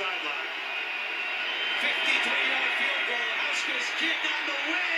sideline. 53-yard field goal. Hauschka's kick on the win.